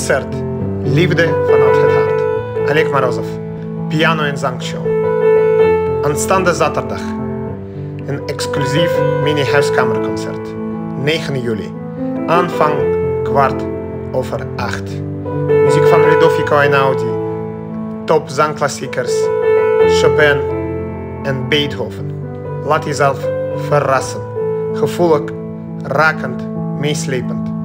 Concert Liefde vanuit het hart. Alek Marozov. Piano en zangshow. Aanstaande zaterdag. Een exclusief mini-huiskamerconcert. 9 juli. Aanvang kwart over acht. Muziek van Ludovico Einaudi. Top zangklassiekers. Chopin en Beethoven. Laat jezelf verrassen. Gevoelig, rakend, meeslepend.